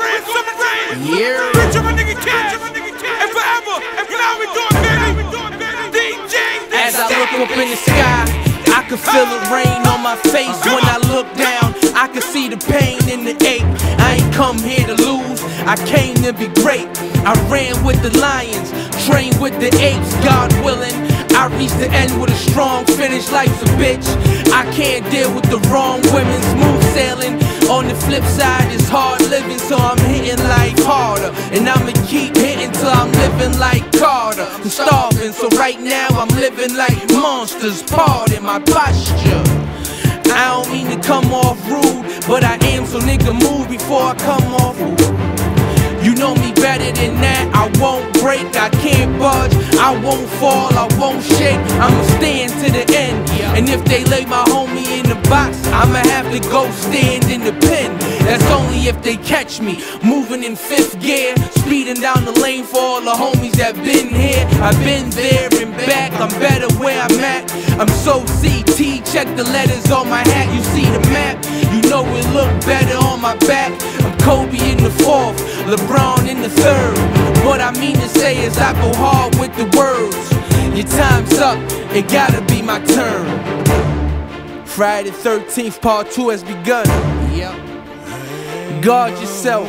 ransom rain. Yeah. Bitch, I'm a nigga cash. And forever. And now we doing better. DJ. As I look up in the sky, I can feel the rain on my face when I look down. I can see the pain in the ache. I ain't come here to lose, I came to be great. I ran with the lions, trained with the apes, God willing. I reach the end with a strong finish, life's a bitch. I can't deal with the wrong women, smooth sailing. On the flip side, it's hard living, so I'm hitting like harder. And I'ma keep hitting till I'm living like Carter. I'm starving, so right now I'm living like monsters, pardon my posture. I don't mean to come off rude, but I am, so nigga move before I come off you know me better than that. I won't break, I can't budge, I won't fall, I won't shake. I'ma stand to the end. And if they lay my homie in the box, I'ma to go stand in the pen. That's only if they catch me moving in fifth gear, speeding down the lane for all the homies that been here. I've been there and back, I'm better where I'm at. I'm so CT, check the letters on my hat, you see the map. You know it look better on my back. I'm Kobe in the fourth, LeBron in the third. What I mean to say is I go hard with the words. Your time's up, it gotta be my turn. Friday the 13th, part 2 has begun. Yep. Guard yourself.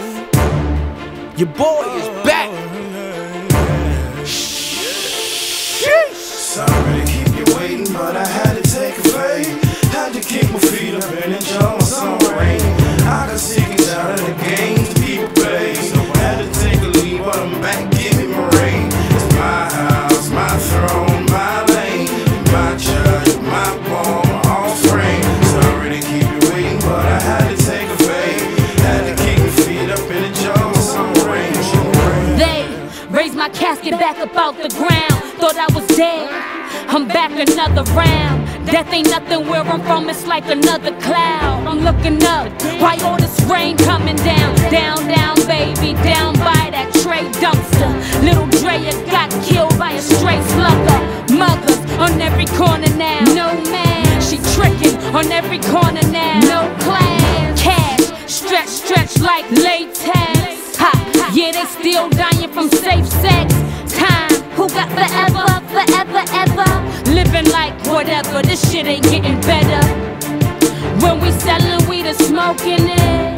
Your boy is back. The ground. Thought I was dead. I'm back another round. Death ain't nothing where I'm from, it's like another cloud. I'm looking up. Why all this rain coming down? Down, down, baby, down by that tray dumpster. Little Drea got killed by a stray slugger. Mothers on every corner now. No man, she tricking on every corner now. No class, cash, stretch, stretch like latex. Ha, yeah, they still dying from safe sex. Shit ain't getting better. When we sellin' weed and smoking it,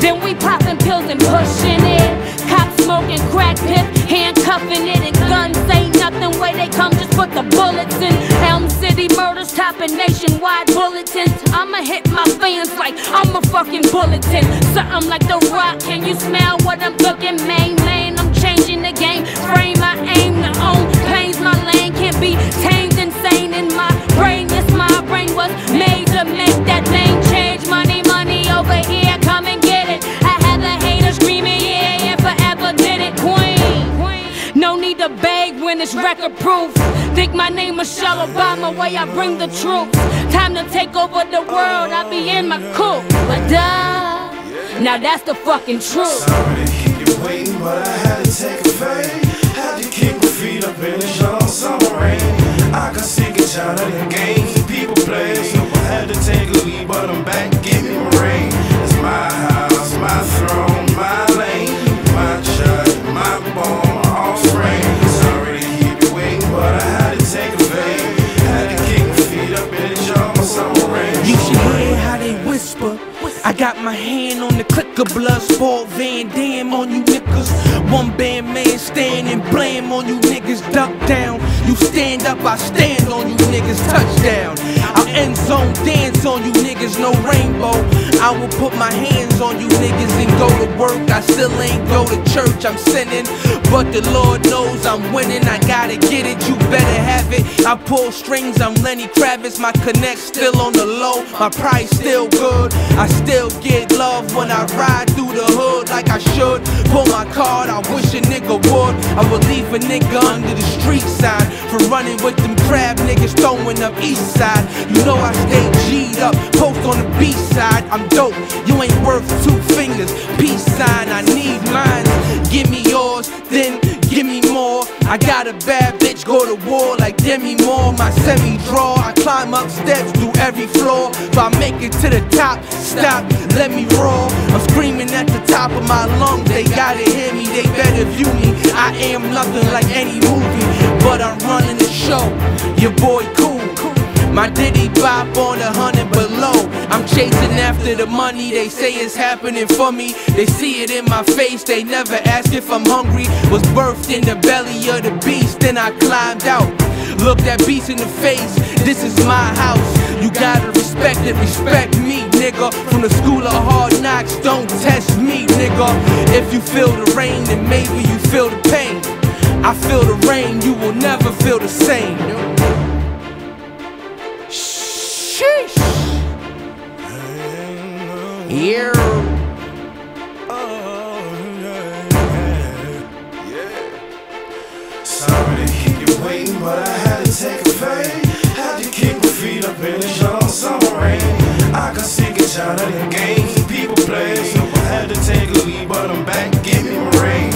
then we popping pills and pushing it. Cops smoking crack pip, handcuffing it, and guns ain't nothing. Way they come, just put the bullets in. Elm City murders topping nationwide bulletins. I'ma hit my fans like I'm a fucking bulletin. Something like the rock. Can you smell what I'm cooking? Main man, I'm changing the game. Frame my aim to own planes. My lane can't be tamed. Insane in my brain. Yes, my brain was made to make that lane change. Money, money over here. Come and get it. I had the haters screaming, yeah, yeah, forever did it, queen. No need to beg when it's record proof. Think my name Michelle Obama, way I bring the truth. Time to take over the world, I be in my coupe. But duh, now that's the fucking truth. Sorry to keep you waiting, but I had to take a fade. My hand on the clicker, blood sport Van Damme on you niggas. One band man standing, blame on you niggas, duck down. You stand up, I stand on you niggas, touchdown. I'll end zone dance on you niggas, no rainbow. I will put my hands on you niggas and go to work. I still ain't go to church, I'm sinning. But the Lord knows I'm winning, I gotta get it, you better have it. I pull strings, I'm Lenny Kravitz, my connect still on the low, my price still good. I still get love when I ride through the hood like I should. Pull my card, I wish a nigga would. I would leave a nigga under the street sign for running with them crab niggas throwing up east side. You know I stay G'd up, post on the B side. I'm dope, you ain't worth two fingers. Peace sign, I need mine. Give me yours, then give me more. I got a bad bitch, go to war like Demi Moore. My semi draw, I climb up steps, through every floor. If I make it to the top, stop, let me roar. I'm screaming top of my lungs. They gotta hear me, they better view me. I am nothing like any movie, but I'm running the show. Your boy cool. My Diddy bop on a hundred below. I'm chasing after the money, they say it's happening for me. They see it in my face, they never ask if I'm hungry. Was birthed in the belly of the beast, then I climbed out. Look that beast in the face, this is my house. You gotta respect it, respect me, nigga. From the school of hard knocks, don't test me, If you feel the rain, then maybe you feel the pain. I feel the rain, you will never feel the same. Sheesh. Yeah. Sorry to keep you waiting, but I had to take a. Had to my feet up rain. I and tired of the games Me my rain.